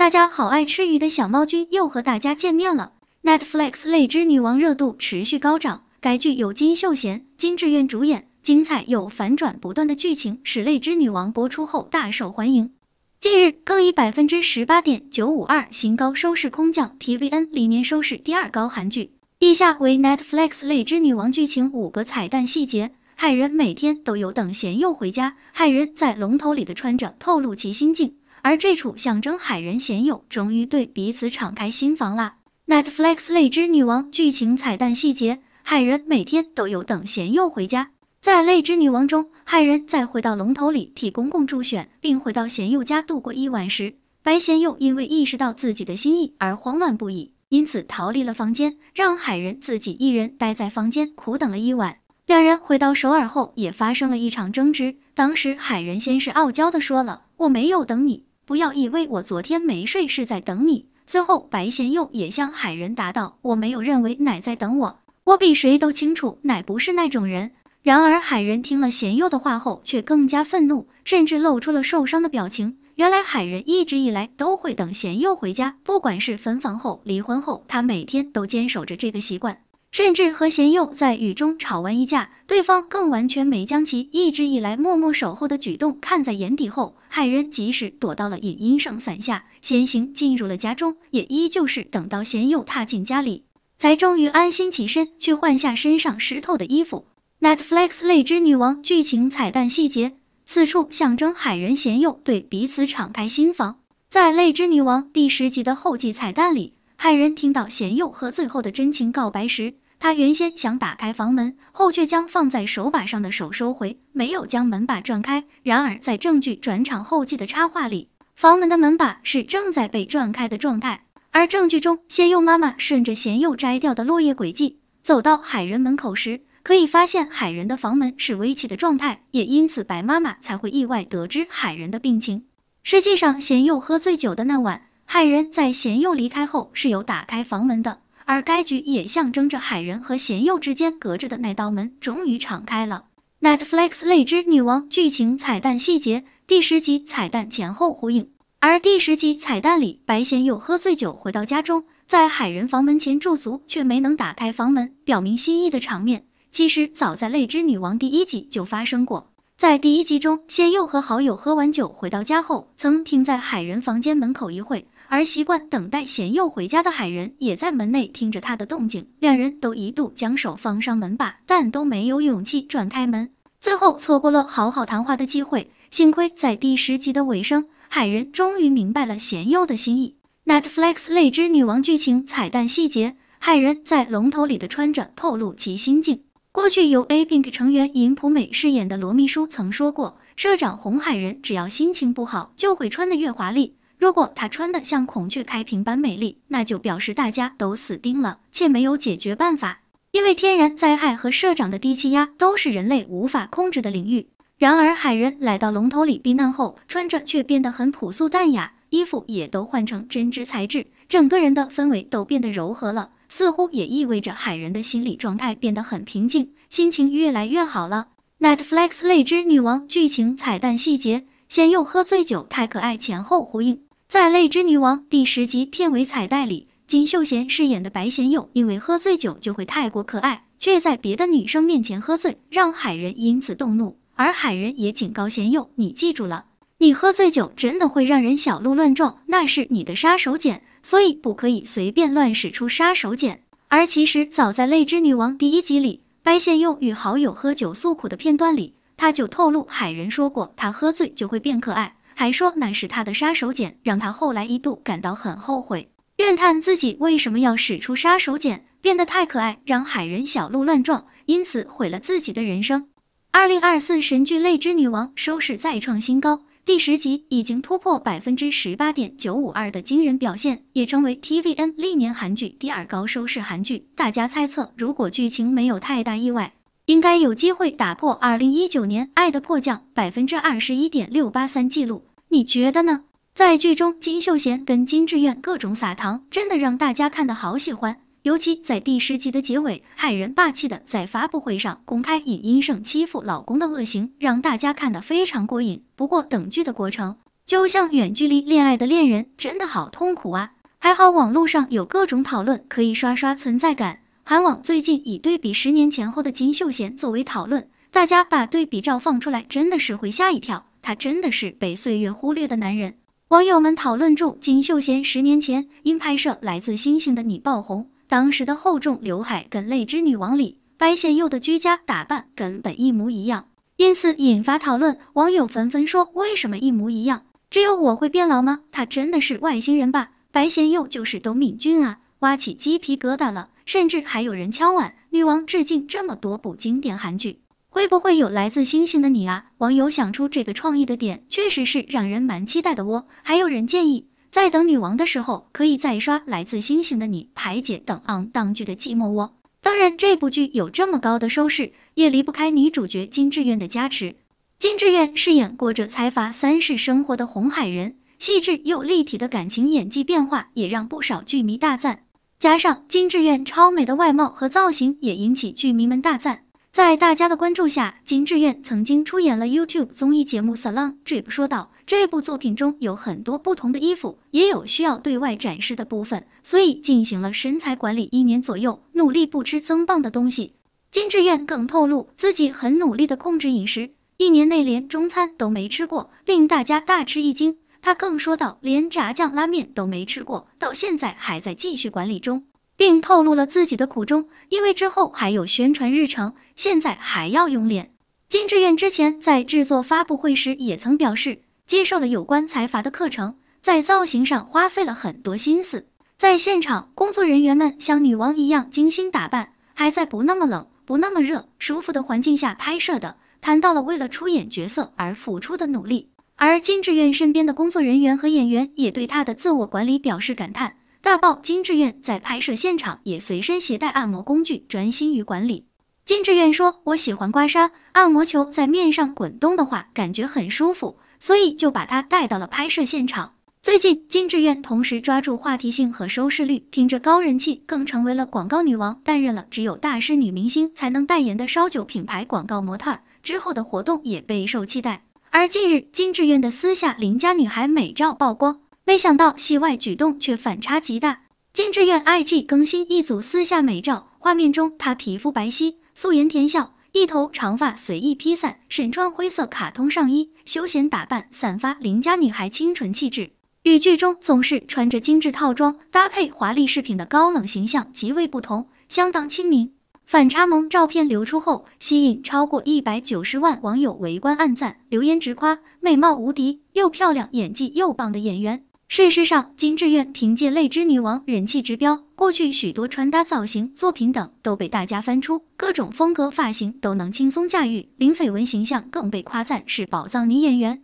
大家好爱吃鱼的小猫君又和大家见面了。Netflix《泪之女王》热度持续高涨，该剧由金秀贤、金智媛主演，精彩又反转不断的剧情使《泪之女王》播出后大受欢迎。近日更以百分之十八点九五二新高收视空降 TVN 历年收视第二高韩剧。以下为 Netflix《泪之女王》剧情五个彩蛋细节。害人每天都有等贤佑回家，害人在龙头里的穿着透露其心境。而这处象征海人贤友终于对彼此敞开心房啦。Netflix《泪之女王》剧情彩蛋细节：海人每天都有等贤佑回家。在《泪之女王》中，海人在回到龙头里替公公助选，并回到贤佑家度过一晚时，白贤佑因为意识到自己的心意而慌乱不已，因此逃离了房间，让海人自己一人待在房间苦等了一晚。两人回到首尔后，也发生了一场争执。当时海人先是傲娇的说了：“我没有等你。”不要以为我昨天没睡是在等你。最后，白贤佑也向海人答道：“我没有认为奶在等我，我比谁都清楚奶不是那种人。”然而，海人听了贤佑的话后，却更加愤怒，甚至露出了受伤的表情。原来，海人一直以来都会等贤佑回家，不管是分房后、离婚后，他每天都坚守着这个习惯。甚至和贤佑在雨中吵完一架，对方更完全没将其一直以来默默守候的举动看在眼底后，海人即使躲到了影音上伞下，先行进入了家中，也依旧是等到贤佑踏进家里，才终于安心起身去换下身上湿透的衣服。Netflix《泪之女王》剧情彩蛋细节，此处象征海人贤佑对彼此敞开心房。在《泪之女王》第十集的后记彩蛋里。海人听到贤佑和最后的真情告白时，他原先想打开房门，后却将放在手把上的手收回，没有将门把转开。然而，在证据转场后记的插画里，房门的门把是正在被转开的状态。而证据中，贤佑妈妈顺着贤佑摘掉的落叶轨迹走到海人门口时，可以发现海人的房门是微起的状态，也因此白妈妈才会意外得知海人的病情。实际上，贤佑喝醉酒的那晚。海人在贤佑离开后是有打开房门的，而该局也象征着海人和贤佑之间隔着的那道门终于敞开了。Netflix《泪之女王》剧情彩蛋细节，第十集彩蛋前后呼应。而第十集彩蛋里，白贤佑喝醉酒回到家中，在海人房门前驻足，却没能打开房门表明心意的场面，其实早在《泪之女王》第一集就发生过。在第一集中，贤佑和好友喝完酒回到家后，曾停在海人房间门口一会。而习惯等待贤佑回家的海人也在门内听着他的动静，两人都一度将手放上门把，但都没有勇气转开门，最后错过了好好谈话的机会。幸亏在第十集的尾声，海人终于明白了贤佑的心意。Netflix《泪之女王》剧情彩蛋细节：海人在龙头里的穿着透露其心境。过去由 A Pink 成员尹普美饰演的罗秘书曾说过，社长红海人只要心情不好，就会穿得越华丽。如果她穿的像孔雀开屏般美丽，那就表示大家都死定了，且没有解决办法。因为天然灾害和社长的低气压都是人类无法控制的领域。然而海人来到龙头里避难后，穿着却变得很朴素淡雅，衣服也都换成针织材质，整个人的氛围都变得柔和了，似乎也意味着海人的心理状态变得很平静，心情越来越好了。Netflix《泪之女王》剧情彩蛋细节：先用喝醉酒太可爱前后呼应。在《泪之女王》第十集片尾彩蛋里，金秀贤饰演的白贤佑因为喝醉酒就会太过可爱，却在别的女生面前喝醉，让海人因此动怒。而海人也警告贤佑：“你记住了，你喝醉酒真的会让人小鹿乱撞，那是你的杀手锏，所以不可以随便乱使出杀手锏。”而其实早在《泪之女王》第一集里，白贤佑与好友喝酒诉苦的片段里，他就透露海人说过，他喝醉就会变可爱。还说那是他的杀手锏，让他后来一度感到很后悔，怨叹自己为什么要使出杀手锏，变得太可爱，让海人小鹿乱撞，因此毁了自己的人生。二零二四神剧《泪之女王》收视再创新高，第十集已经突破百分之十八点九五二的惊人表现，也成为 TVN 历年韩剧第二高收视韩剧。大家猜测，如果剧情没有太大意外，应该有机会打破二零一九年《爱的迫降》百分之二十一点六八三记录。你觉得呢？在剧中，金秀贤跟金智媛各种撒糖，真的让大家看得好喜欢。尤其在第十集的结尾，骇人霸气的在发布会上公开尹英胜欺负老公的恶行，让大家看得非常过瘾。不过等剧的过程，就像远距离恋爱的恋人，真的好痛苦啊！还好网络上有各种讨论，可以刷刷存在感。韩网最近以对比十年前后的金秀贤作为讨论，大家把对比照放出来，真的是会吓一跳。他真的是被岁月忽略的男人。网友们讨论中，金秀贤十年前因拍摄《来自星星的你》爆红，当时的厚重刘海跟《泪之女王》里白贤佑的居家打扮根本一模一样，因此引发讨论。网友纷纷说：“为什么一模一样？只有我会变老吗？他真的是外星人吧？”白贤佑就是都敏俊啊，挖起鸡皮疙瘩了。甚至还有人敲碗，女王致敬这么多部经典韩剧，会不会有来自星星的你啊？网友想出这个创意的点，确实是让人蛮期待的哦。还有人建议，在等女王的时候，可以再刷来自星星的你，排解等昂当剧的寂寞哦。当然，这部剧有这么高的收视，也离不开女主角金智媛的加持。金智媛饰演过着财阀三世生活的红海人。细致又立体的感情演技变化，也让不少剧迷大赞。加上金智媛超美的外貌和造型，也引起剧迷们大赞。在大家的关注下，金智媛曾经出演了 YouTube 综艺节目《Salon Drip》，说道：“这部作品中有很多不同的衣服，也有需要对外展示的部分，所以进行了身材管理一年左右，努力不吃增磅的东西。”金智媛更透露自己很努力的控制饮食，一年内连中餐都没吃过，令大家大吃一惊。他更说道，连炸酱拉面都没吃过，到现在还在继续管理中，并透露了自己的苦衷，因为之后还有宣传日程，现在还要用脸。金智媛之前在制作发布会时也曾表示，接受了有关财阀的课程，在造型上花费了很多心思。在现场，工作人员们像女王一样精心打扮，还在不那么冷、不那么热、舒服的环境下拍摄的，谈到了为了出演角色而付出的努力。而金智媛身边的工作人员和演员也对她的自我管理表示感叹。大爆金智媛在拍摄现场也随身携带按摩工具，专心于管理。金智媛说：“我喜欢刮痧，按摩球在面上滚动的话，感觉很舒服，所以就把它带到了拍摄现场。”最近，金智媛同时抓住话题性和收视率，凭着高人气更成为了广告女王，担任了只有大师女明星才能代言的烧酒品牌广告模特。之后的活动也备受期待。而近日，金智媛的私下邻家女孩美照曝光，没想到戏外举动却反差极大。金智媛 IG 更新一组私下美照，画面中她皮肤白皙，素颜甜笑，一头长发随意披散，身穿灰色卡通上衣，休闲打扮，散发邻家女孩清纯气质。与剧中总是穿着精致套装搭配华丽饰品的高冷形象极为不同，相当亲民。反差萌照片流出后，吸引超过一百九十万网友围观暗赞，留言直夸美貌无敌，又漂亮，演技又棒的演员。事实上，金智媛凭借《泪之女王》人气直飙，过去许多穿搭造型作品等都被大家翻出，各种风格发型都能轻松驾驭，零绯闻形象更被夸赞是宝藏女演员。